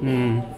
嗯。